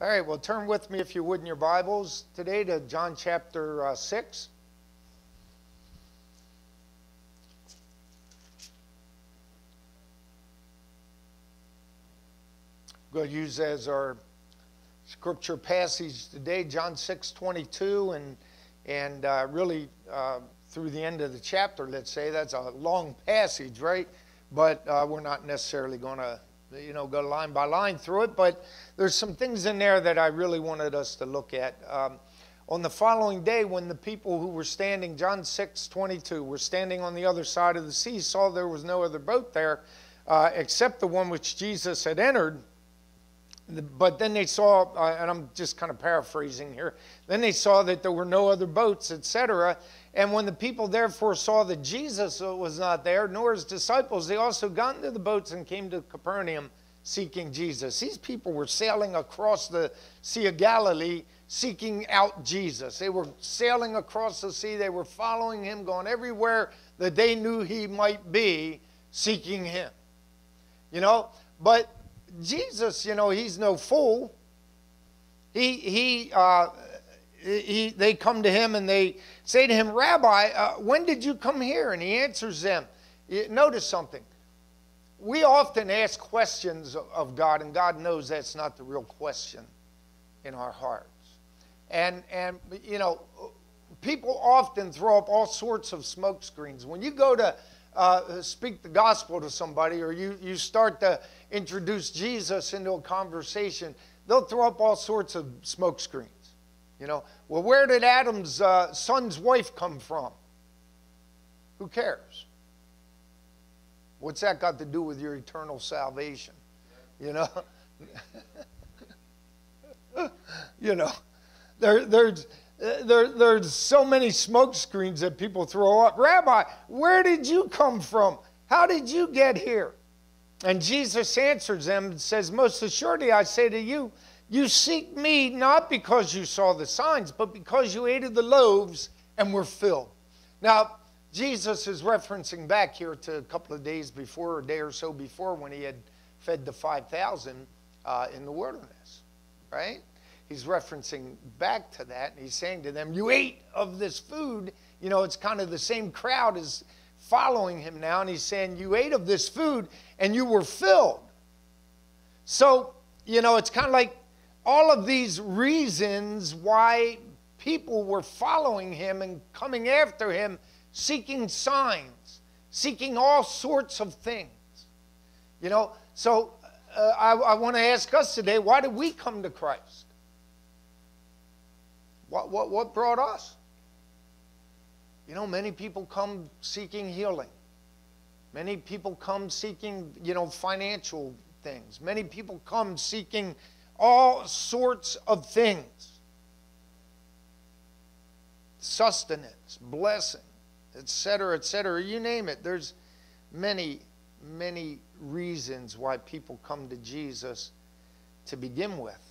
All right, well, turn with me, if you would, in your Bibles today to John chapter uh, 6. We're going to use as our scripture passage today John 6 22, and, and uh, really uh, through the end of the chapter, let's say. That's a long passage, right? But uh, we're not necessarily going to you know, go line by line through it, but there's some things in there that I really wanted us to look at. Um, on the following day, when the people who were standing, John 6 22, were standing on the other side of the sea, saw there was no other boat there uh, except the one which Jesus had entered. But then they saw, uh, and I'm just kind of paraphrasing here, then they saw that there were no other boats, etc. And when the people therefore saw that Jesus was not there, nor his disciples, they also got into the boats and came to Capernaum seeking Jesus. These people were sailing across the Sea of Galilee seeking out Jesus. They were sailing across the sea, they were following him, going everywhere that they knew he might be, seeking him. You know, but Jesus, you know, he's no fool. He, he, uh, he, they come to him and they say to him, Rabbi, uh, when did you come here? And he answers them. Notice something we often ask questions of God, and God knows that's not the real question in our hearts. And, and you know, people often throw up all sorts of smoke screens. When you go to uh, speak the gospel to somebody or you, you start to introduce Jesus into a conversation, they'll throw up all sorts of smoke screens. You know, well, where did Adam's uh, son's wife come from? Who cares? What's that got to do with your eternal salvation? You know? you know, there, there's, there, there's so many smoke screens that people throw up. Rabbi, where did you come from? How did you get here? And Jesus answers them and says, Most assuredly, I say to you, you seek me not because you saw the signs, but because you ate of the loaves and were filled. Now, Jesus is referencing back here to a couple of days before, a day or so before, when he had fed the 5,000 uh, in the wilderness, right? He's referencing back to that, and he's saying to them, You ate of this food. You know, it's kind of the same crowd is following him now, and he's saying, You ate of this food and you were filled. So, you know, it's kind of like all of these reasons why people were following him and coming after him seeking signs, seeking all sorts of things. You know, so uh, I, I want to ask us today why did we come to Christ? What, what, what brought us? You know, many people come seeking healing. Many people come seeking, you know, financial things. Many people come seeking all sorts of things sustenance, blessing etc., etc. You name it. There's many, many reasons why people come to Jesus to begin with.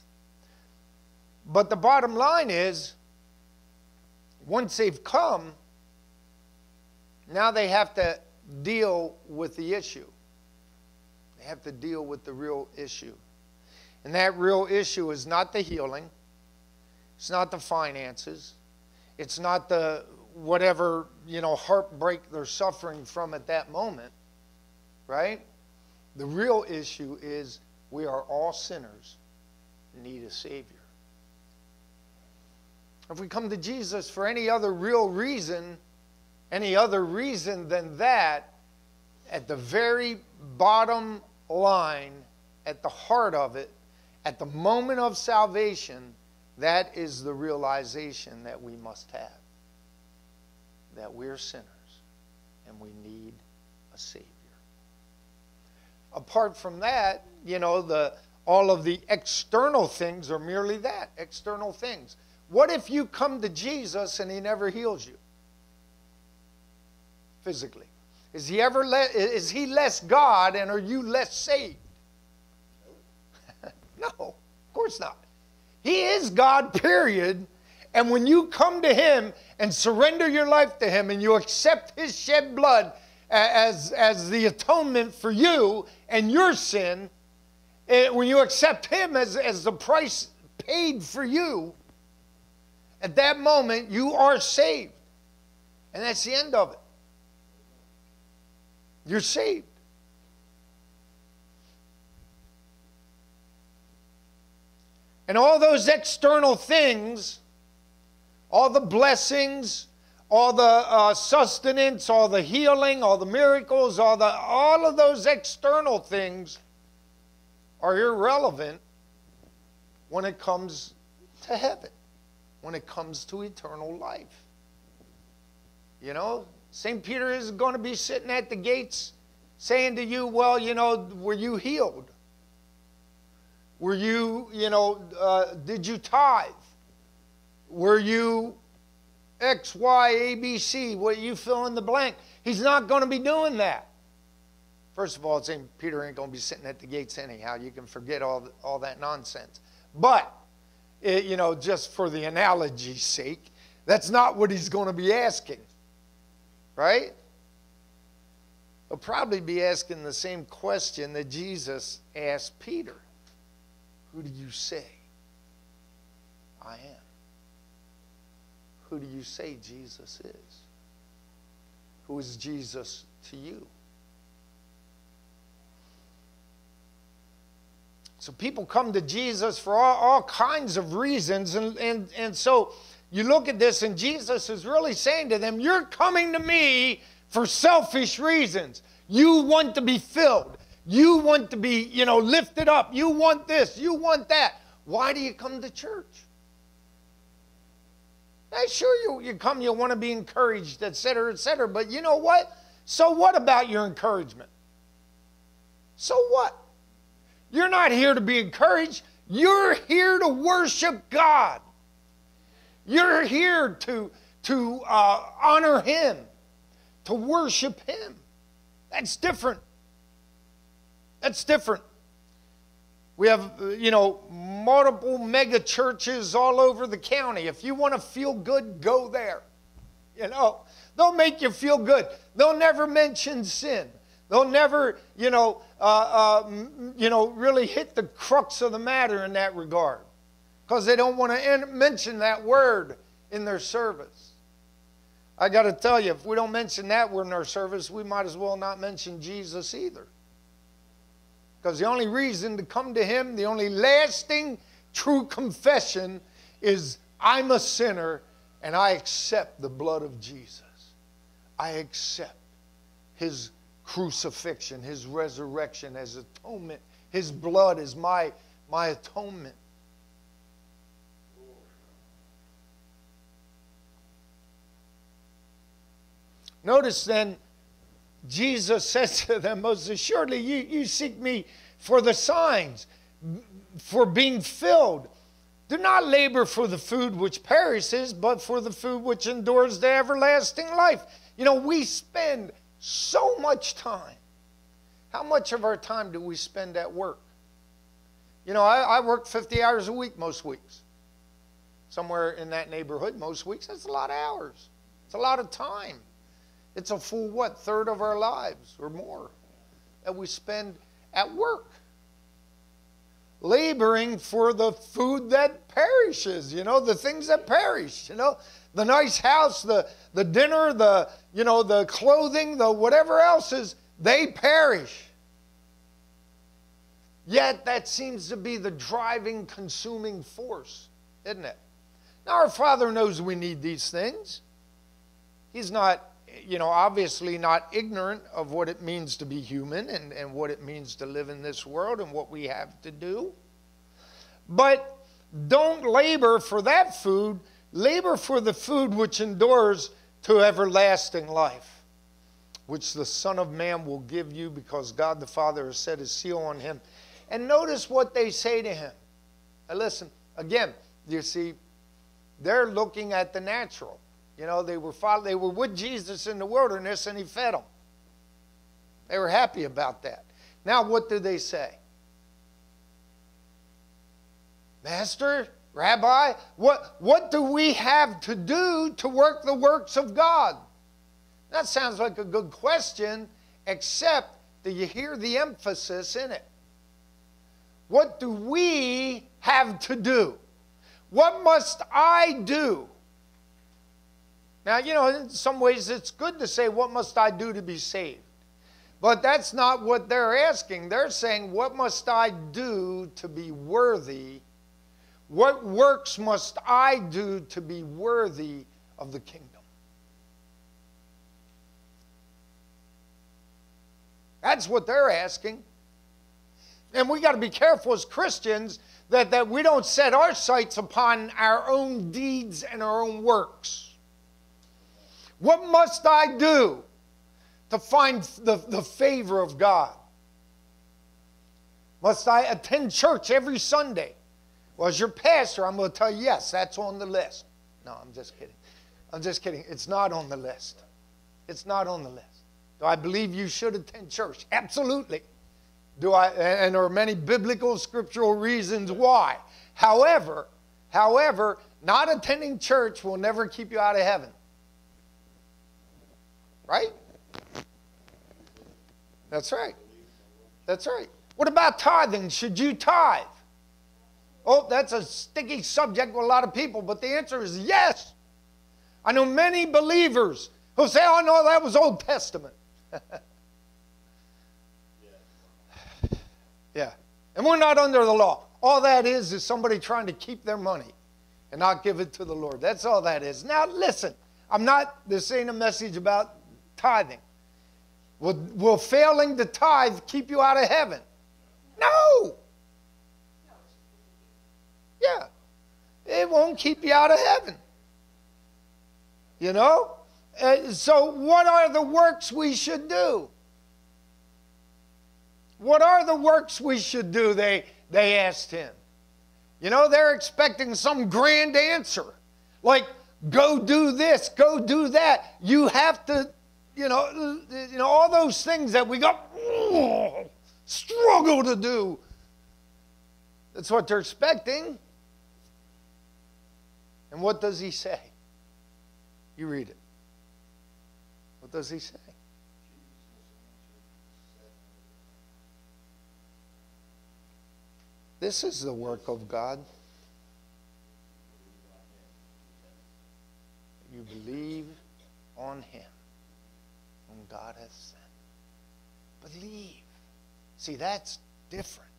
But the bottom line is, once they've come, now they have to deal with the issue. They have to deal with the real issue. And that real issue is not the healing, it's not the finances, it's not the whatever, you know, heartbreak they're suffering from at that moment, right? The real issue is we are all sinners, need a Savior. If we come to Jesus for any other real reason, any other reason than that, at the very bottom line, at the heart of it, at the moment of salvation, that is the realization that we must have that we're sinners and we need a Savior. Apart from that, you know, the, all of the external things are merely that external things. What if you come to Jesus and He never heals you physically? Is He ever le- is He less God and are you less saved? no, of course not. He is God, period. And when you come to Him and surrender your life to Him and you accept His shed blood as, as the atonement for you and your sin, eh, when you accept Him as, as the price paid for you, at that moment you are saved. And that's the end of it. You're saved. And all those external things, all the blessings, all the uh, sustenance, all the healing, all the miracles, all, the, all of those external things are irrelevant when it comes to heaven, when it comes to eternal life. You know, St. Peter is going to be sitting at the gates saying to you, Well, you know, were you healed? Were you, you know, uh, did you tithe? Were you X, Y, A, B, C? What you fill in the blank? He's not going to be doing that. First of all, St. Peter ain't going to be sitting at the gates anyhow. You can forget all, all that nonsense. But, it, you know, just for the analogy's sake, that's not what he's going to be asking. Right? He'll probably be asking the same question that Jesus asked Peter Who do you say I am? Who do you say Jesus is? Who is Jesus to you? So people come to Jesus for all, all kinds of reasons. And, and, and so you look at this, and Jesus is really saying to them, You're coming to me for selfish reasons. You want to be filled. You want to be, you know, lifted up. You want this. You want that. Why do you come to church? Now, sure, you, you come, you want to be encouraged, etc., etc. But you know what? So what about your encouragement? So what? You're not here to be encouraged. You're here to worship God. You're here to, to uh, honor Him, to worship Him. That's different. That's different. We have, you know, multiple mega churches all over the county. If you want to feel good, go there. You know, they'll make you feel good. They'll never mention sin. They'll never, you know, uh, uh, you know, really hit the crux of the matter in that regard because they don't want to mention that word in their service. I got to tell you, if we don't mention that word in our service, we might as well not mention Jesus either. Because the only reason to come to Him, the only lasting true confession is I'm a sinner and I accept the blood of Jesus. I accept His crucifixion, His resurrection as atonement. His blood is my, my atonement. Notice then, Jesus says to them, Most assuredly, you, you seek me for the signs, for being filled. Do not labor for the food which perishes, but for the food which endures to everlasting life. You know, we spend so much time. How much of our time do we spend at work? You know, I, I work 50 hours a week most weeks. Somewhere in that neighborhood, most weeks. That's a lot of hours. It's a lot of time. It's a full, what, third of our lives or more that we spend at work. Laboring for the food that perishes, you know, the things that perish, you know, the nice house, the, the dinner, the, you know, the clothing, the whatever else is, they perish. Yet that seems to be the driving, consuming force, isn't it? Now, our Father knows we need these things. He's not you know, obviously not ignorant of what it means to be human and, and what it means to live in this world and what we have to do. But don't labor for that food, labor for the food which endures to everlasting life, which the Son of Man will give you because God the Father has set his seal on him. And notice what they say to him. Now listen, again, you see, they're looking at the natural. You know, they were, they were with Jesus in the wilderness and he fed them. They were happy about that. Now, what do they say? Master, Rabbi, what, what do we have to do to work the works of God? That sounds like a good question, except do you hear the emphasis in it? What do we have to do? What must I do? Now, you know, in some ways it's good to say, What must I do to be saved? But that's not what they're asking. They're saying, What must I do to be worthy? What works must I do to be worthy of the kingdom? That's what they're asking. And we got to be careful as Christians that, that we don't set our sights upon our own deeds and our own works. What must I do to find the, the favor of God? Must I attend church every Sunday? Well, as your pastor, I'm going to tell you, yes, that's on the list. No, I'm just kidding. I'm just kidding. It's not on the list. It's not on the list. Do I believe you should attend church? Absolutely. Do I and there are many biblical scriptural reasons why. However, however, not attending church will never keep you out of heaven. Right? That's right. That's right. What about tithing? Should you tithe? Oh, that's a sticky subject with a lot of people, but the answer is yes. I know many believers who say, oh, no, that was Old Testament. yeah. And we're not under the law. All that is is somebody trying to keep their money and not give it to the Lord. That's all that is. Now, listen, I'm not, this ain't a message about tithing. Will, will failing to tithe keep you out of heaven? No. Yeah. It won't keep you out of heaven. You know? Uh, so, what are the works we should do? What are the works we should do? They, they asked him. You know, they're expecting some grand answer. Like, go do this, go do that. You have to, you know, you know all those things that we oh, struggle to do. That's what they're expecting. And what does he say? You read it. What does he say? This is the work of God. You believe on him whom God hath sent. Believe. See, that's different.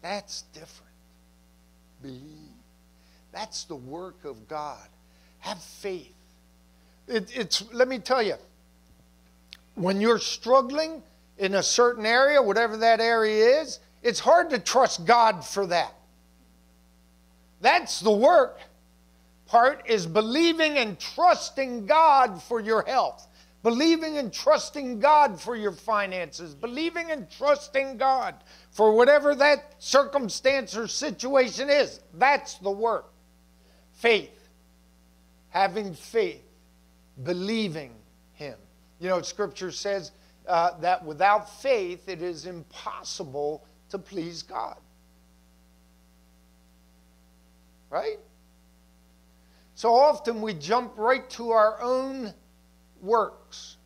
That's different. Believe. That's the work of God. Have faith. It, it's, let me tell you, when you're struggling in a certain area, whatever that area is, it's hard to trust God for that. That's the work part is believing and trusting God for your health. Believing and trusting God for your finances. Believing and trusting God for whatever that circumstance or situation is. That's the work. Faith. Having faith believing him. You know, Scripture says uh, that without faith it is impossible to please God. Right? So often we jump right to our own works.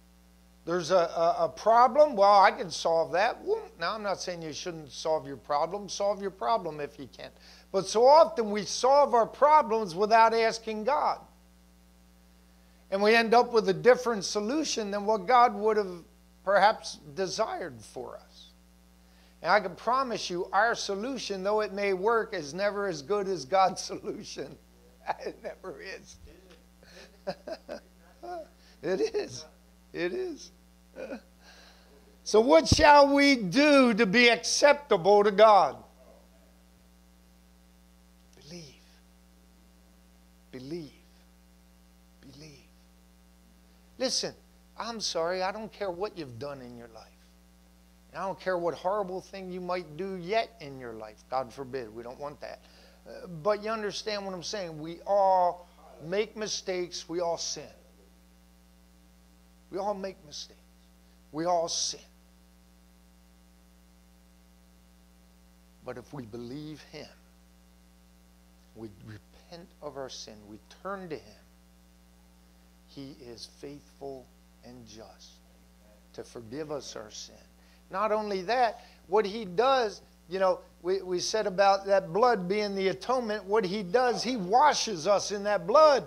There's a, a, a, problem. Well, I can solve that. Now, I'm not saying you shouldn't solve your problem. Solve your problem if you can. But so often we solve our problems without asking God and we end up with a different solution than what God would have perhaps desired for us. And I can promise you, our solution, though it may work, is never as good as God's solution. It never is. it is. It is. So, what shall we do to be acceptable to God? Believe. Believe. Believe. Listen, I'm sorry, I don't care what you've done in your life. And I don't care what horrible thing you might do yet in your life. God forbid, we don't want that. Uh, but you understand what I'm saying? We all make mistakes, we all sin. We all make mistakes. We all sin. But if we believe Him, we repent of our sin, we turn to Him, he is faithful and just to forgive us our sin. Not only that, what He does, you know, we, we said about that blood being the atonement. What he does, he washes us in that blood.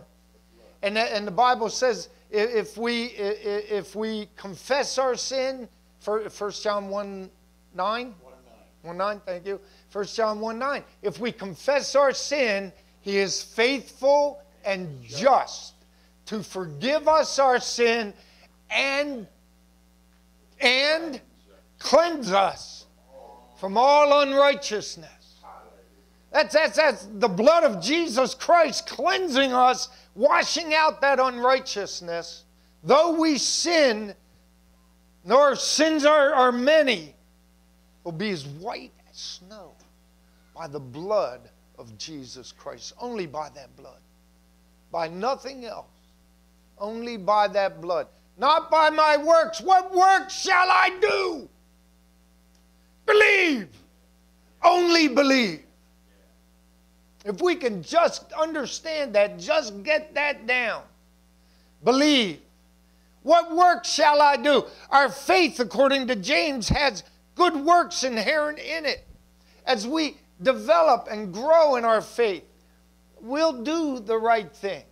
And, and the Bible says if we, if we confess our sin, 1 John 1 9, 1 9, thank you. 1 John 1 9. If we confess our sin, he is faithful and just to forgive us our sin and and cleanse us from all unrighteousness. That's, that's, that's the blood of Jesus Christ cleansing us, washing out that unrighteousness. Though we sin, our sins are, are many, will be as white as snow by the blood of Jesus Christ. Only by that blood. By nothing else. Only by that blood. Not by my works. What works shall I do? Believe. Only believe. If we can just understand that, just get that down. Believe. What work shall I do? Our faith, according to James, has good works inherent in it. As we develop and grow in our faith, we'll do the right things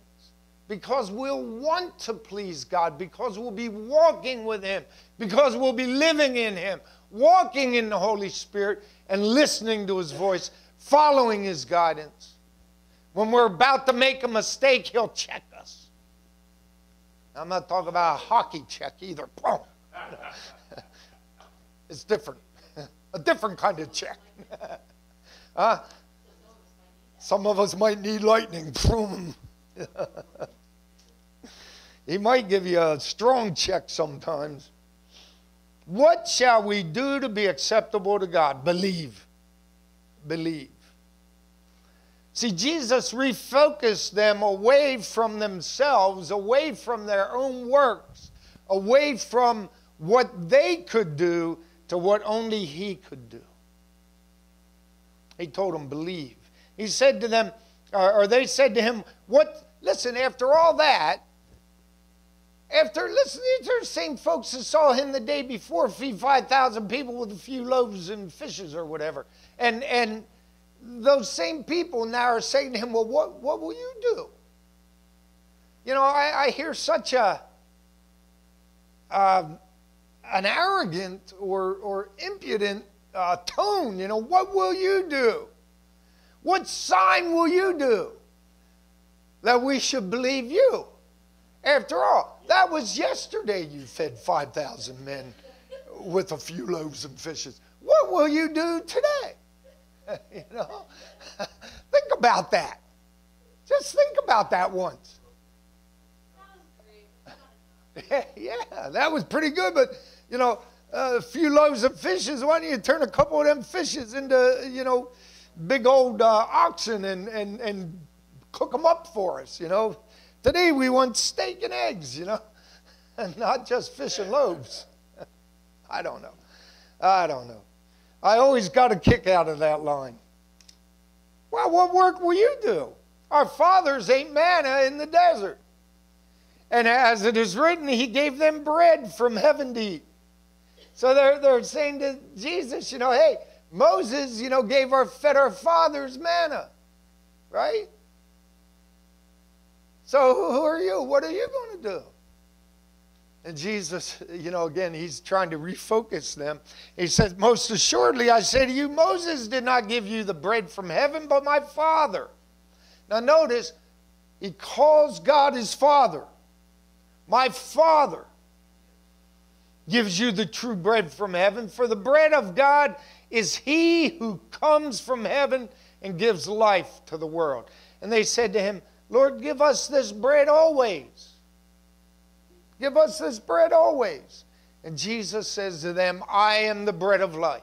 because we'll want to please God, because we'll be walking with Him, because we'll be living in Him, walking in the Holy Spirit, and listening to His voice, following His guidance. When we're about to make a mistake, He'll check us. I'm not talking about a hockey check either. it's different, a different kind of check. huh? Some of us might need lightning. he might give you a strong check sometimes. What shall we do to be acceptable to God? Believe. Believe. See, Jesus refocused them away from themselves, away from their own works, away from what they could do to what only He could do. He told them, believe. He said to them, or they said to him, What? Listen, after all that, after, listen, these are the same folks that saw him the day before feed 5,000 people with a few loaves and fishes or whatever. And, and those same people now are saying to him, Well, what, what will you do? You know, I, I hear such a, uh, an arrogant or, or impudent uh, tone. You know, what will you do? What sign will you do that we should believe you? After all, that was yesterday you fed 5,000 men with a few loaves and fishes. What will you do today? you know, think about that. Just think about that once. yeah, that was pretty good, but you know, a few loaves of fishes. Why don't you turn a couple of them fishes into, you know, big old uh, oxen and, and, and cook them up for us, you know? Today we want steak and eggs, you know, and not just fish and loaves. I don't know. I don't know. I always got a kick out of that line. Well, what work will you do? Our fathers ate manna in the desert. And as it is written, he gave them bread from heaven to eat. So they're, they're saying to Jesus, you know, hey, Moses, you know, gave our fed our fathers manna, right? So who are you? What are you going to do? And Jesus, you know, again, he's trying to refocus them. He says, Most assuredly, I say to you, Moses did not give you the bread from heaven, but my Father. Now, notice, he calls God his Father. My Father gives you the true bread from heaven. For the bread of God is he who comes from heaven and gives life to the world. And they said to him, Lord, give us this bread always. Give us this bread always. And Jesus says to them, I am the bread of life.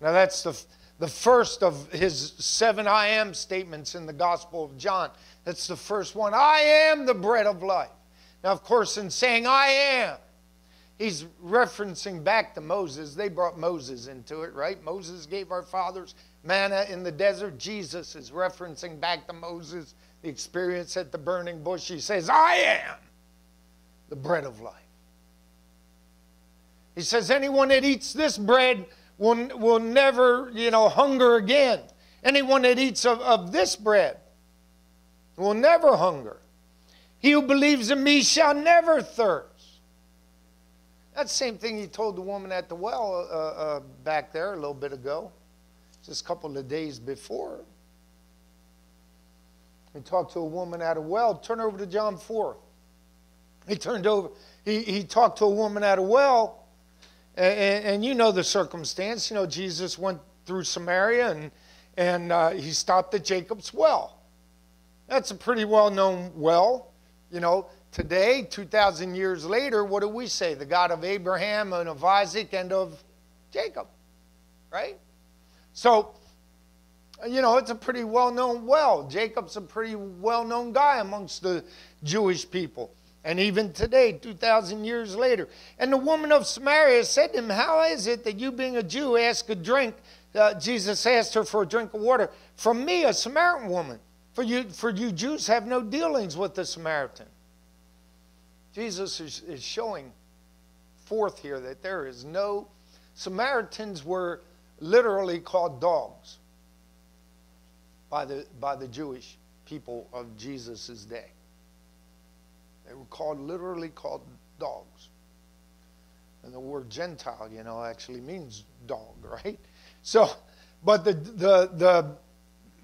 Now, that's the, the first of his seven I am statements in the Gospel of John. That's the first one. I am the bread of life. Now, of course, in saying I am, he's referencing back to Moses. They brought Moses into it, right? Moses gave our fathers manna in the desert. Jesus is referencing back to Moses, the experience at the burning bush. He says, I am the bread of life. He says, Anyone that eats this bread will, will never, you know, hunger again. Anyone that eats of, of this bread will never hunger. He who believes in me shall never thirst. That's the same thing he told the woman at the well uh, uh, back there a little bit ago, just a couple of days before. He talked to a woman at a well. Turn over to John 4. He turned over, he, he talked to a woman at a well, and, and you know the circumstance. You know, Jesus went through Samaria and, and uh, he stopped at Jacob's well. That's a pretty well known well. You know, today, 2,000 years later, what do we say? The God of Abraham and of Isaac and of Jacob, right? So, you know, it's a pretty well known well. Jacob's a pretty well known guy amongst the Jewish people. And even today, 2,000 years later. And the woman of Samaria said to him, How is it that you, being a Jew, ask a drink? Uh, Jesus asked her for a drink of water from me, a Samaritan woman. For you, for you Jews have no dealings with the Samaritan. Jesus is, is showing forth here that there is no. Samaritans were literally called dogs by the, by the Jewish people of Jesus' day. They were called, literally called dogs. And the word Gentile, you know, actually means dog, right? So, but the, the, the,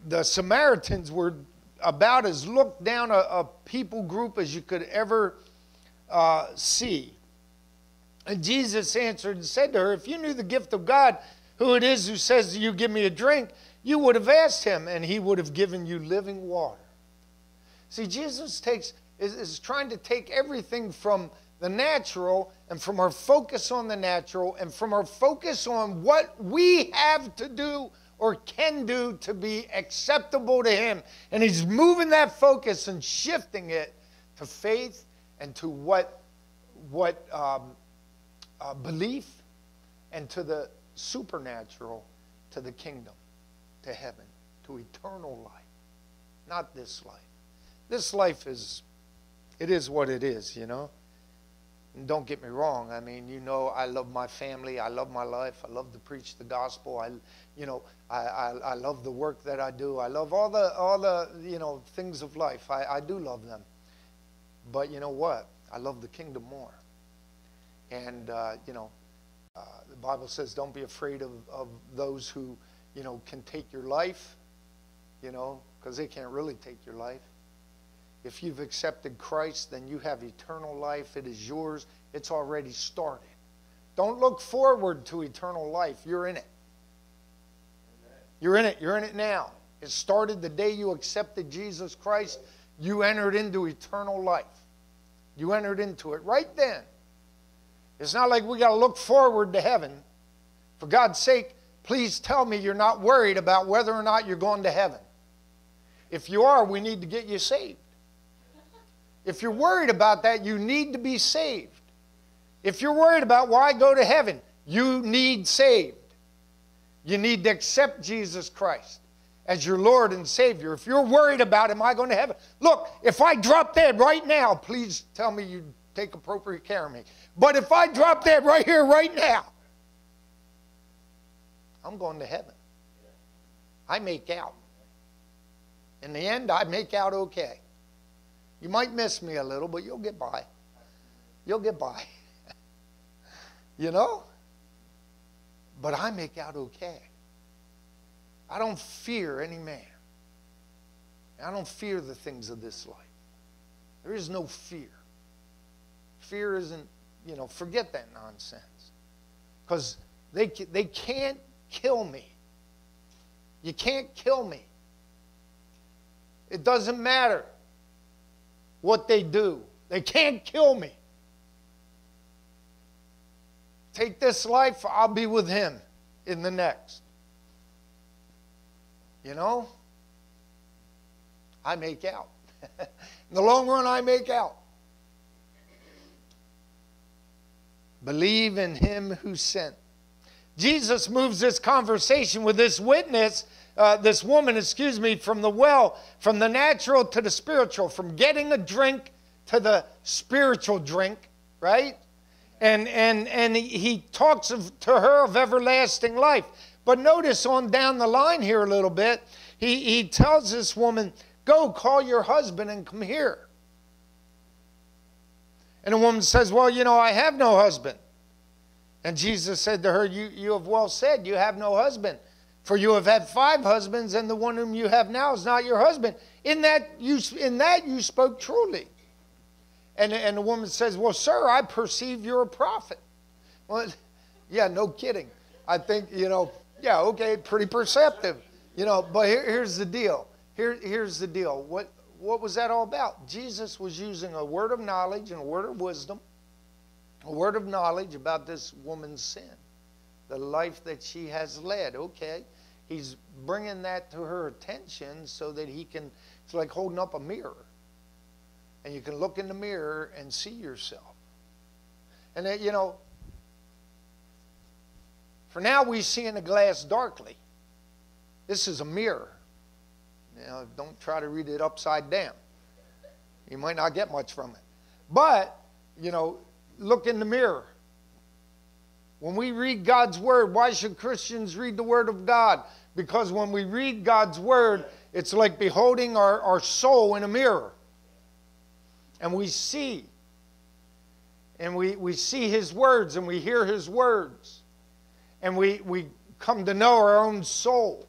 the Samaritans were about as looked down a, a people group as you could ever uh, see. And Jesus answered and said to her, If you knew the gift of God, who it is who says to you, Give me a drink, you would have asked him, and he would have given you living water. See, Jesus takes is, is trying to take everything from the natural and from our focus on the natural and from our focus on what we have to do or can do to be acceptable to Him. And He's moving that focus and shifting it to faith and to what, what um, uh, belief and to the supernatural, to the kingdom, to heaven, to eternal life, not this life. This life is it is what it is, you know. And don't get me wrong. I mean, you know, I love my family. I love my life. I love to preach the gospel. I, you know, I, I, I love the work that I do. I love all the, all the, you know, things of life. I, I do love them. But you know what? I love the kingdom more. And, uh, you know, uh, the Bible says don't be afraid of, of those who, you know, can take your life, you know, because they can't really take your life. If you've accepted Christ, then you have eternal life. It is yours, it's already started. Don't look forward to eternal life. You're in it. You're in it. You're in it now. It started the day you accepted Jesus Christ. You entered into eternal life. You entered into it right then. It's not like we got to look forward to heaven. For God's sake, please tell me you're not worried about whether or not you're going to heaven. If you are, we need to get you saved. If you're worried about that, you need to be saved. If you're worried about why go to heaven, you need saved. You need to accept Jesus Christ as your Lord and Savior. If you're worried about, am I going to heaven? Look, if I drop dead right now, please tell me you take appropriate care of me. But if I drop dead right here, right now, I'm going to heaven. I make out. In the end, I make out okay. You might miss me a little, but you'll get by. You'll get by. you know? But I make out okay. I don't fear any man. I don't fear the things of this life. There is no fear. Fear isn't, you know, forget that nonsense. Because they, they can't kill me. You can't kill me. It doesn't matter what they do. They can't kill me. Take this life, I'll be with him in the next. You know? I make out. in the long run, I make out. Believe in him who sent. Jesus moves this conversation with this witness uh, this woman, excuse me, from the well, from the natural to the spiritual, from getting a drink to the spiritual drink, right? And, and, and he talks of, to her of everlasting life. But notice on down the line here a little bit, he, he tells this woman, Go call your husband and come here. And the woman says, Well, you know, I have no husband. And Jesus said to her, You, you have well said, you have no husband. For you have had five husbands, and the one whom you have now is not your husband. In that you, in that you spoke truly. And, and the woman says, Well, sir, I perceive you're a prophet. Well, yeah, no kidding. I think, you know, yeah, okay, pretty perceptive. You know, but here, here's the deal. Here, here's the deal. What, what was that all about? Jesus was using a word of knowledge and a word of wisdom, a word of knowledge about this woman's sin, the life that she has led. Okay, he's bringing that to her attention so that he can, it's like holding up a mirror. And you can look in the mirror and see yourself. And that, you know, for now we see in the glass darkly. This is a mirror. Now, don't try to read it upside down. You might not get much from it. But, you know, look in the mirror. When we read God's Word, why should Christians read the Word of God? Because when we read God's Word, it's like beholding our, our soul in a mirror. And we see. And we, we see His words and we hear His words. And we, we come to know our own soul.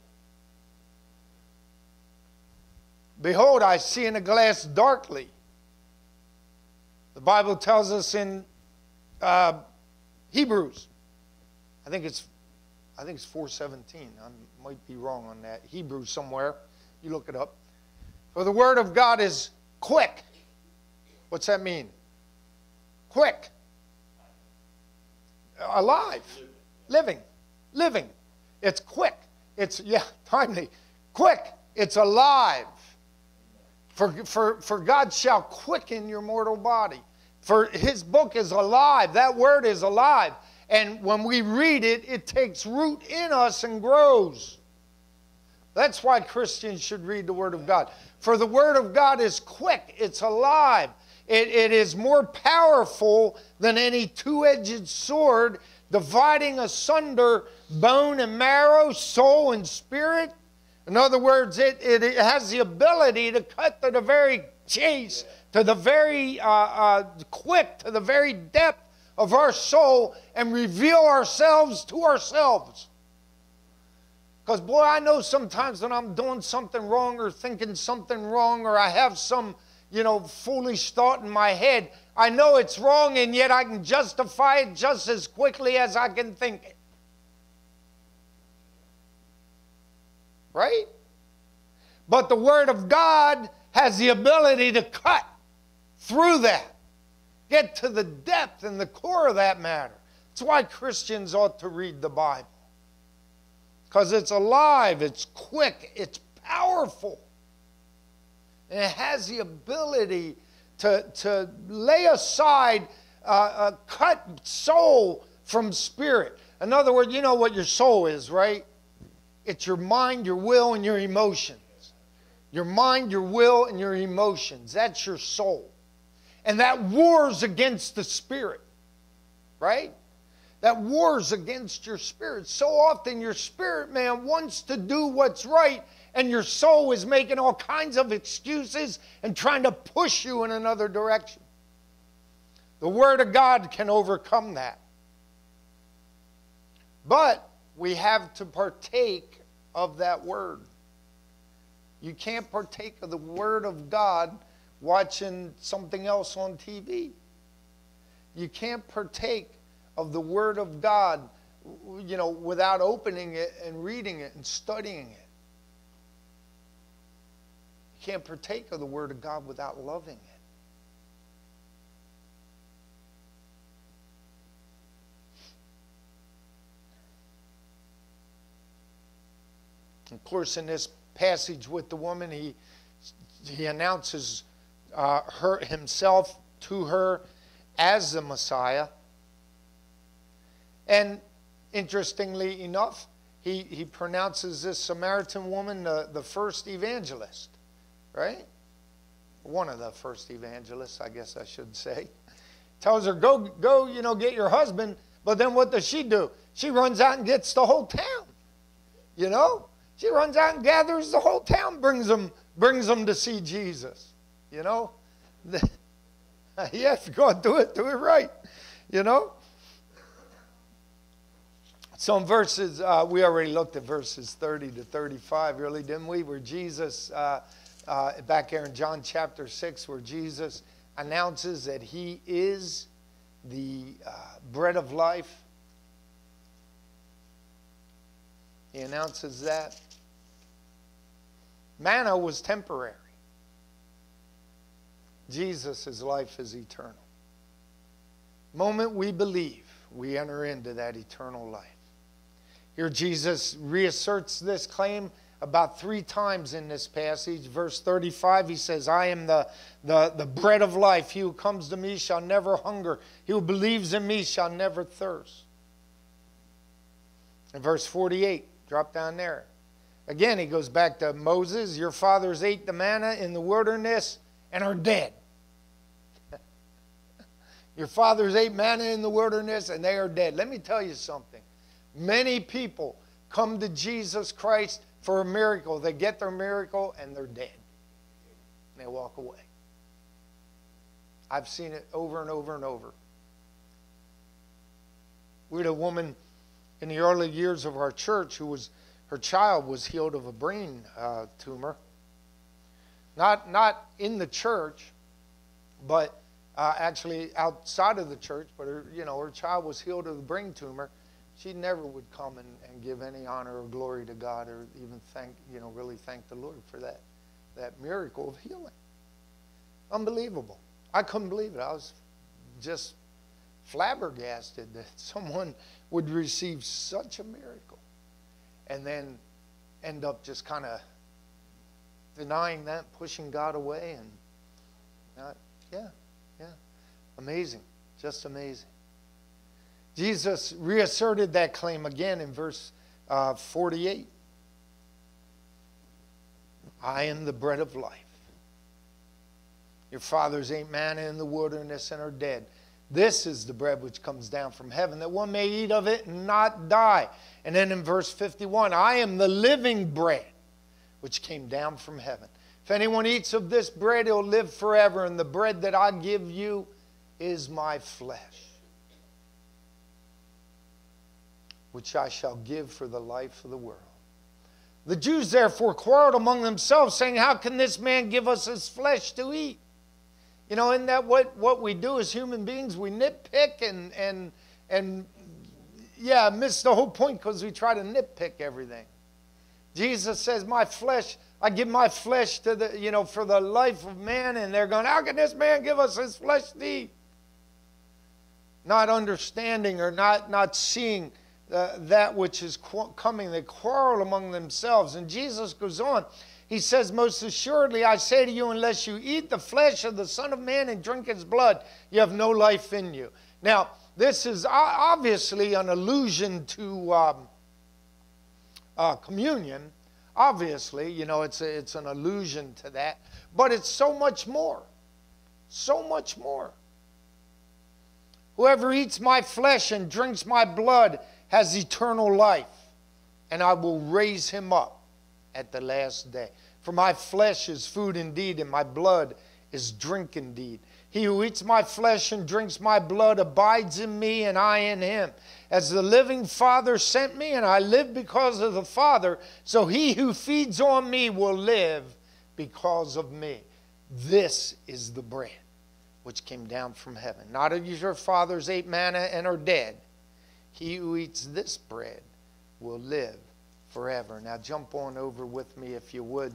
Behold, I see in a glass darkly. The Bible tells us in uh, Hebrews, I think it's, I think it's 417. I might be wrong on that. Hebrews somewhere. You look it up. For the word of God is quick. What's that mean? Quick. Alive. Living. Living. It's quick. It's, yeah, timely. Quick. It's alive. For, for, for God shall quicken your mortal body. For his book is alive. That word is alive. And when we read it, it takes root in us and grows. That's why Christians should read the Word of God. For the Word of God is quick, it's alive, it, it is more powerful than any two edged sword, dividing asunder bone and marrow, soul and spirit in other words, it, it, it has the ability to cut to the very chase, to the very uh, uh, quick, to the very depth of our soul and reveal ourselves to ourselves. Because, boy, I know sometimes when I'm doing something wrong or thinking something wrong or I have some, you know, foolish thought in my head, I know it's wrong and yet I can justify it just as quickly as I can think it. right? But the Word of God has the ability to cut through that, get to the depth and the core of that matter. That's why Christians ought to read the Bible. Because it's alive, it's quick, it's powerful. And it has the ability to, to lay aside uh, a cut soul from spirit. In other words, you know what your soul is, right? It's your mind, your will, and your emotions. Your mind, your will, and your emotions. That's your soul. And that wars against the spirit, right? That wars against your spirit. So often, your spirit man wants to do what's right, and your soul is making all kinds of excuses and trying to push you in another direction. The Word of God can overcome that. But we have to partake of that word. You can't partake of the word of God watching something else on TV. You can't partake of the word of God, you know, without opening it and reading it and studying it. Can't partake of the word of God without loving it. Of course, in this passage with the woman, he, he announces uh, her, himself to her as the Messiah. And interestingly enough, he, he pronounces this Samaritan woman the, the first evangelist, right? One of the first evangelists, I guess I should say, tells her, go, go, you know, get your husband. But then what does she do? She runs out and gets the whole town. You know? She runs out and gathers the whole town, brings them, brings them to see Jesus. You know? yes, go and do it, do it right. You know? Some verses, uh, we already looked at verses 30 to 35, really, didn't we? Where Jesus, uh, uh, back here in John chapter 6, where Jesus announces that he is the uh, bread of life. He announces that. Manna was temporary. Jesus' life is eternal. Moment we believe, we enter into that eternal life. Here, Jesus reasserts this claim about three times in this passage. Verse 35, he says, I am the, the, the bread of life. He who comes to me shall never hunger. He who believes in me shall never thirst. In verse 48, drop down there. Again, he goes back to Moses. Your fathers ate the manna in the wilderness and are dead. Your fathers ate manna in the wilderness and they are dead. Let me tell you something. Many people come to Jesus Christ for a miracle. They get their miracle and they're dead. And they walk away. I've seen it over and over and over. We had a woman in the early years of our church who was, her child was healed of a brain uh, tumor. Not, not in the church, but uh, actually outside of the church, but her, you know, her child was healed of a brain tumor she never would come and, and give any honor or glory to God or even thank, you know, really thank the Lord for that, that miracle of healing. Unbelievable. I couldn't believe it. I was just flabbergasted that someone would receive such a miracle and then end up just kind of denying that, pushing God away, and not, yeah, yeah. Amazing. Just amazing. Jesus reasserted that claim again in verse uh, 48. I am the bread of life. Your fathers ate manna in the wilderness and are dead. This is the bread which comes down from heaven, that one may eat of it and not die. And then in verse 51, I am the living bread which came down from heaven. If anyone eats of this bread, he'll live forever, and the bread that I give you is my flesh. Which I shall give for the life of the world. The Jews therefore quarreled among themselves, saying, How can this man give us his flesh to eat? You know, isn't that what, what we do as human beings? We nitpick and, and, and yeah, miss the whole point because we try to nitpick everything. Jesus says, My flesh, I give my flesh to the, you know, for the life of man, and they're going, How can this man give us his flesh to eat? Not understanding or not, not seeing uh, that which is coming. They quarrel among themselves. And Jesus goes on. He says, Most assuredly, I say to you, unless you eat the flesh of the Son of Man and drink his blood, you have no life in you. Now, this is obviously an allusion to um, uh, communion. Obviously, you know, it's, a, it's an allusion to that. But it's so much more. So much more. Whoever eats my flesh and drinks my blood has eternal life, and I will raise him up at the last day. For my flesh is food indeed, and my blood is drink indeed. He who eats my flesh and drinks my blood abides in me, and I in him. As the living Father sent me, and I live because of the Father, so he who feeds on me will live because of me. This is the bread which came down from heaven. Not as your fathers ate manna and are dead. He who eats this bread will live forever. Now, jump on over with me, if you would,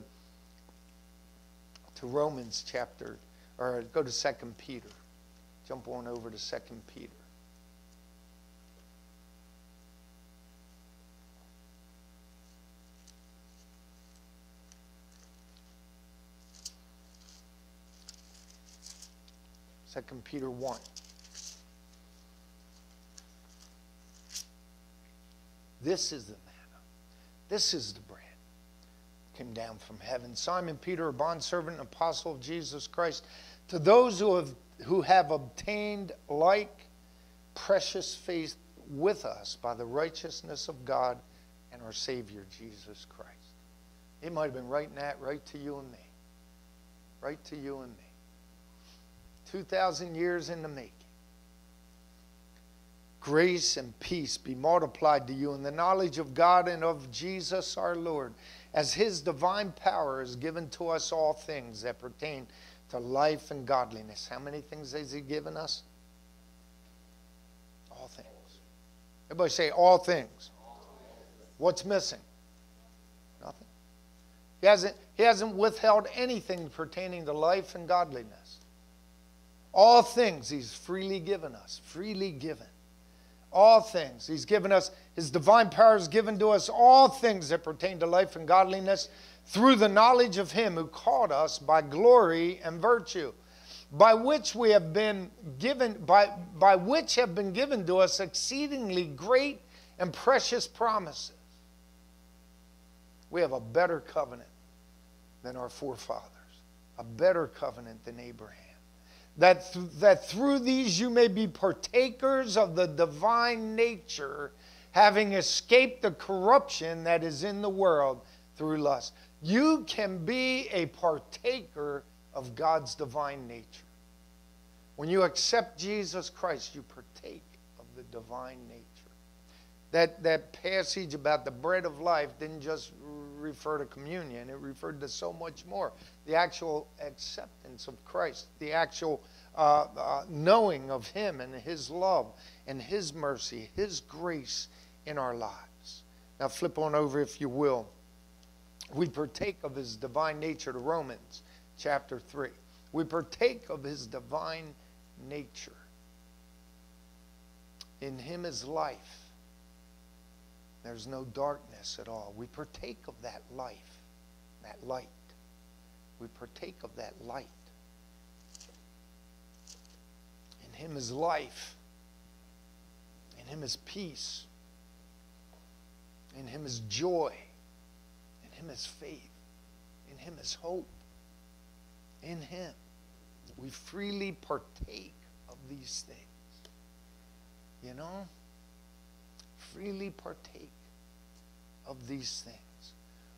to Romans chapter, or go to Second Peter. Jump on over to Second Peter. Second Peter 1. This is the manna. This is the bread. Came down from heaven. Simon Peter, a bondservant and apostle of Jesus Christ, to those who have who have obtained like precious faith with us by the righteousness of God and our Savior Jesus Christ. It might have been writing that right to you and me. Right to you and me. 2,000 years in the making. Grace and peace be multiplied to you in the knowledge of God and of Jesus our Lord, as his divine power has given to us all things that pertain to life and godliness. How many things has he given us? All things. Everybody say, all things. What's missing? Nothing. He hasn't, he hasn't withheld anything pertaining to life and godliness. All things he's freely given us, freely given. All things. He's given us, his divine power is given to us all things that pertain to life and godliness through the knowledge of him who called us by glory and virtue by which we have been given by, by which have been given to us exceedingly great and precious promises we have a better covenant than our forefathers a better covenant than abraham that, th- that through these you may be partakers of the divine nature having escaped the corruption that is in the world through lust you can be a partaker of God's divine nature. When you accept Jesus Christ, you partake of the divine nature. That, that passage about the bread of life didn't just refer to communion, it referred to so much more. The actual acceptance of Christ, the actual uh, uh, knowing of Him and His love and His mercy, His grace in our lives. Now, flip on over, if you will, we partake of his divine nature to Romans chapter 3. We partake of his divine nature. In him is life. There's no darkness at all. We partake of that life, that light. We partake of that light. In him is life. In him is peace. In him is joy. In Him is faith. In Him is hope. In Him. We freely partake of these things. You know? Freely partake of these things.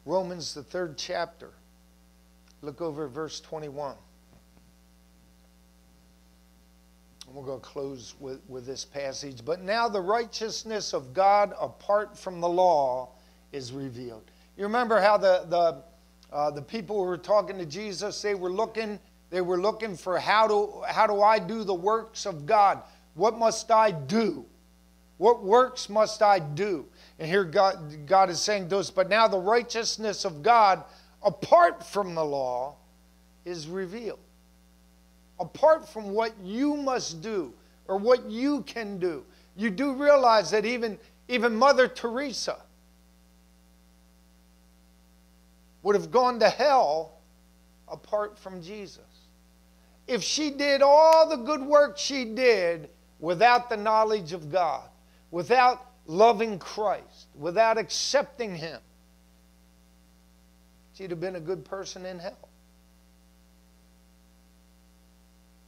Romans, the third chapter. Look over verse 21. And we're going to close with, with this passage. But now the righteousness of God apart from the law is revealed. You remember how the, the, uh, the people who were talking to Jesus, they were looking, they were looking for how do, how do I do the works of God? What must I do? What works must I do? And here God, God is saying us, but now the righteousness of God apart from the law is revealed. Apart from what you must do or what you can do. You do realize that even, even Mother Teresa, would have gone to hell apart from Jesus. If she did all the good work she did without the knowledge of God, without loving Christ, without accepting Him, she'd have been a good person in hell.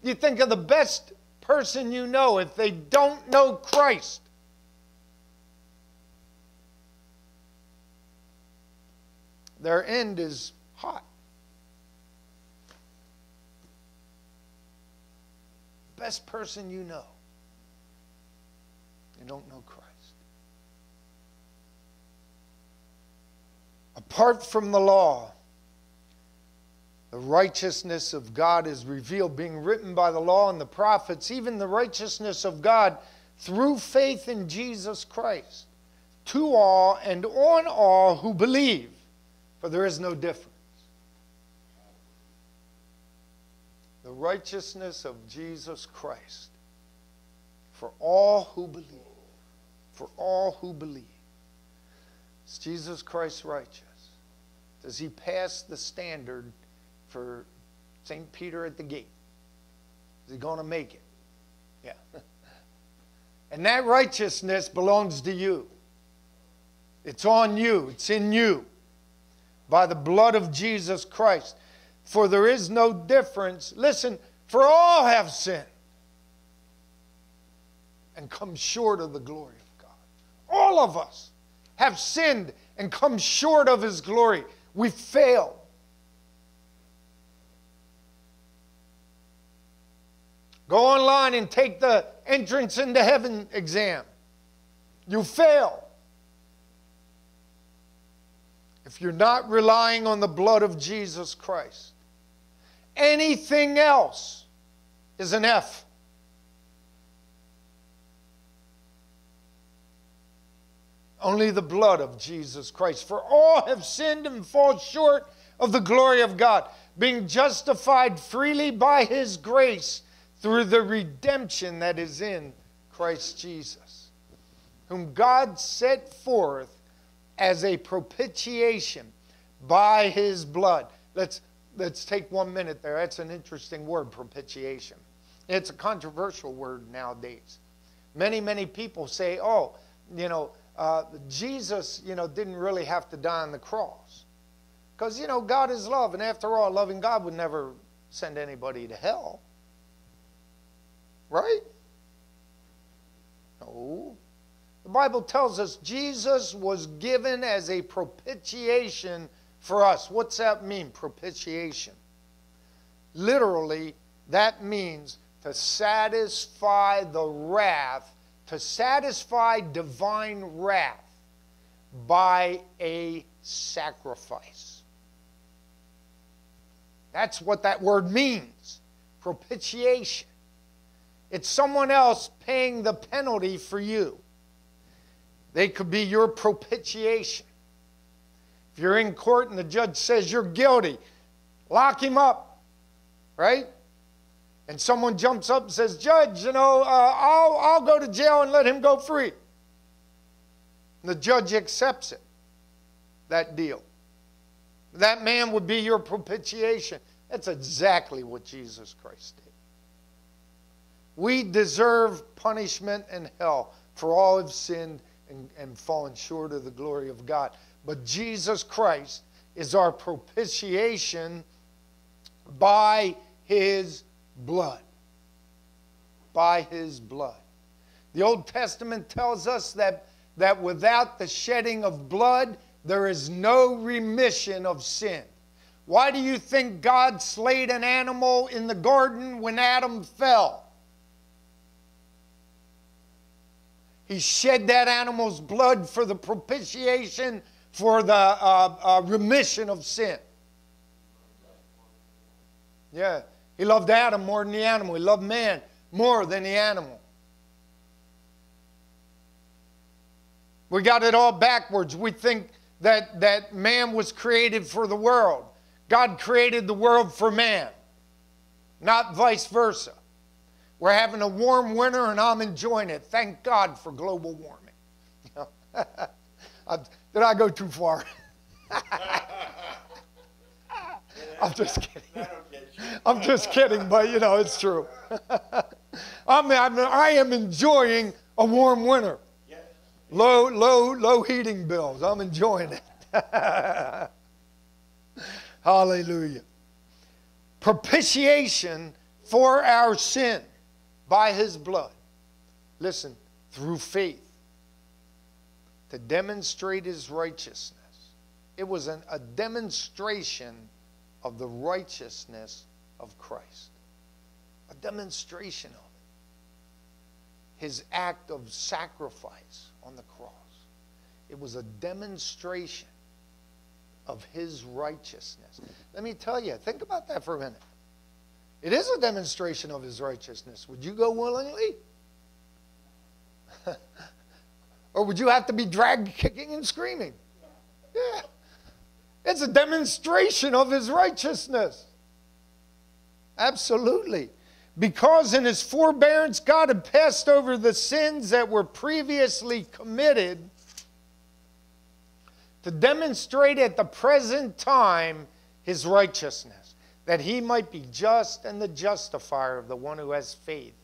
You think of the best person you know if they don't know Christ. their end is hot. Best person you know. You don't know Christ. Apart from the law, the righteousness of God is revealed, being written by the law and the prophets, even the righteousness of God through faith in Jesus Christ, to all and on all who believe for there is no difference. The righteousness of Jesus Christ for all who believe. For all who believe. Is Jesus Christ righteous? Does he pass the standard for St. Peter at the gate? Is he going to make it? Yeah. and that righteousness belongs to you. It's on you, it's in you by the blood of Jesus Christ. For there is no difference. Listen, For all have sinned and come short of the glory of God. All of us have sinned and come short of His glory. We fail. Go online and take the entrance into heaven exam. You fail. If you're not relying on the blood of Jesus Christ, anything else is an F. Only the blood of Jesus Christ. For all have sinned and fall short of the glory of God, being justified freely by his grace through the redemption that is in Christ Jesus, whom God set forth as a propitiation by his blood. Let's, let's take one minute there. That's an interesting word, propitiation. It's a controversial word nowadays. Many, many people say, oh, you know, uh, Jesus, you know, didn't really have to die on the cross. Because, you know, God is love, and after all, loving God would never send anybody to hell. Right? No. The Bible tells us Jesus was given as a propitiation for us. What's that mean, propitiation? Literally, that means to satisfy the wrath to satisfy divine wrath by a sacrifice. That's what that word means propitiation. It's someone else paying the penalty for you. They could be your propitiation. If you're in court and the judge says you're guilty, lock him up, right? And someone jumps up and says, Judge, you know, uh, I'll, I'll go to jail and let him go free. And the judge accepts it, that deal. That man would be your propitiation. That's exactly what Jesus Christ did. We deserve punishment and hell, for all have sinned and, and fallen short of the glory of God. But Jesus Christ is our propitiation by his blood. By his blood. The Old Testament tells us that, that without the shedding of blood, there is no remission of sin. Why do you think God slayed an animal in the garden when Adam fell? He shed that animal's blood for the propitiation, for the uh, uh, remission of sin. Yeah. He loved Adam more than the animal. He loved man more than the animal. We got it all backwards. We think that, that man was created for the world. God created the world for man, not vice versa. We're having a warm winter and I'm enjoying it. Thank God for global warming. Did I go too far? I'm just kidding. I'm just kidding, but you know, it's true. I'm, I'm, I am enjoying a warm winter. Low, low, low heating bills. I'm enjoying it. Hallelujah. Propitiation for our sin by his blood. Listen, through faith to demonstrate his righteousness. It was an, a demonstration of the righteousness of Christ, a demonstration of it. His act of sacrifice on the cross. It was a demonstration of his righteousness. Let me tell you, think about that for a minute. It is a demonstration of his righteousness. Would you go willingly? or would you have to be dragged kicking and screaming? Yeah. It's a demonstration of his righteousness. Absolutely. Because in his forbearance, God had passed over the sins that were previously committed to demonstrate at the present time his righteousness, that he might be just and the justifier of the one who has faith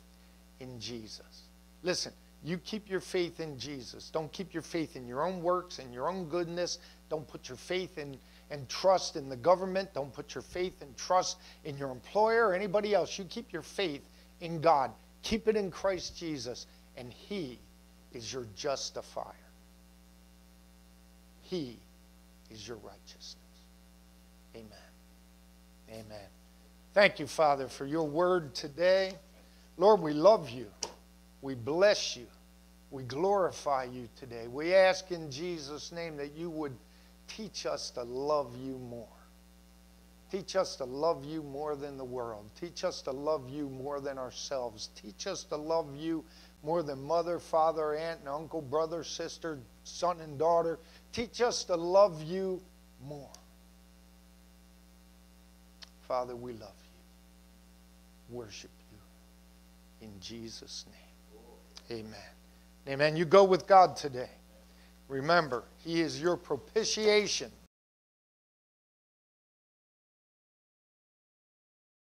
in Jesus. Listen, You keep your faith in Jesus. Don't keep your faith in your own works and your own goodness. Don't put your faith in and trust in the government. Don't put your faith and trust in your employer or anybody else. You keep your faith in God. Keep it in Christ Jesus, and He is your justifier. He is your righteousness. Amen. Amen. Thank you, Father, for your word today. Lord, we love you. We bless you. We glorify you today. We ask in Jesus' name that you would teach us to love you more. Teach us to love you more than the world. Teach us to love you more than ourselves. Teach us to love you more than mother, father, aunt, and uncle, brother, sister, son, and daughter. Teach us to love you more. Father, we love you. Worship you. In Jesus' name. Amen. Amen. You go with God today. Remember, He is your propitiation